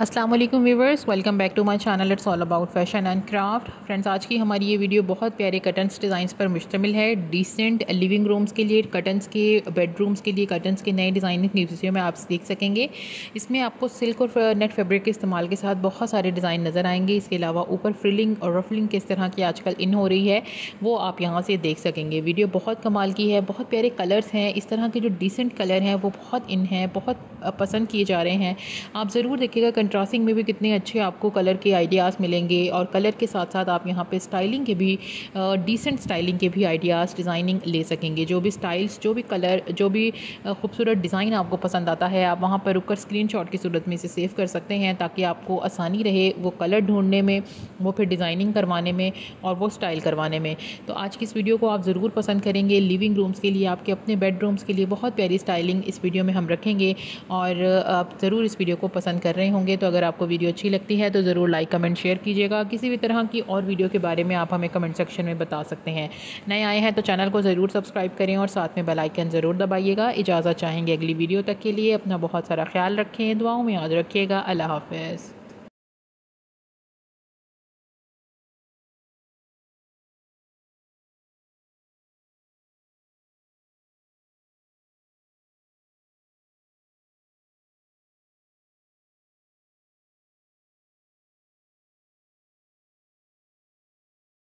अस्सलाम वालेकुम viewers welcome back to my channel it's all about fashion and craft friends आज की हमारी ये वीडियो बहुत प्यारे कटन्स डिज़ाइंस पर मुश्तमिल है। डिसेंट लिविंग रूम्स के लिए कटन्स के बेडरूम्स के लिए कटन्स के नए डिज़ाइन वीडियो में आप देख सकेंगे। इसमें आपको सिल्क और नेट फैब्रिक के इस्तेमाल के साथ बहुत सारे डिज़ाइन नज़र आएँगे। इसके अलावा ऊपर फ्रिलिंग और रफलिंग किस तरह की आजकल इन हो रही है, वो आप यहाँ से देख सकेंगे। वीडियो बहुत कमाल की है, बहुत प्यारे कलर्स हैं। इस तरह के जो डिसेंट कलर हैं, वो बहुत इन हैं, बहुत पसंद किए जा रहे हैं। आप ज़रूर देखिएगा कंट्रास्टिंग में भी कितने अच्छे आपको कलर के आइडियाज़ मिलेंगे और कलर के साथ साथ आप यहाँ पे स्टाइलिंग के भी डिसेंट स्टाइलिंग के भी आइडियाज़ डिज़ाइनिंग ले सकेंगे। जो भी स्टाइल्स जो भी कलर जो भी खूबसूरत डिज़ाइन आपको पसंद आता है, आप वहाँ पर रुक कर स्क्रीन की सूरत में इसे सेव कर सकते हैं ताकि आपको आसानी रहे वो कलर ढूँढने में, वो फिर डिज़ाइनिंग करवाने में और वो स्टाइल करवाने में। तो आज की इस वीडियो को आप ज़रूर पसंद करेंगे। लिविंग रूम्स के लिए, आपके अपने बेडरूम्स के लिए बहुत प्यारी स्टाइलिंग इस वीडियो में हम रखेंगे और आप ज़रूर इस वीडियो को पसंद कर रहे होंगे। तो अगर आपको वीडियो अच्छी लगती है तो ज़रूर लाइक कमेंट शेयर कीजिएगा। किसी भी तरह की और वीडियो के बारे में आप हमें कमेंट सेक्शन में बता सकते हैं। नए आए हैं तो चैनल को ज़रूर सब्सक्राइब करें और साथ में बेलाइकन ज़रूर दबाइएगा। इजाज़त चाहेंगे अगली वीडियो तक के लिए। अपना बहुत सारा ख्याल रखें, दुआओं में याद रखिएगा। अल्लाह हाफ़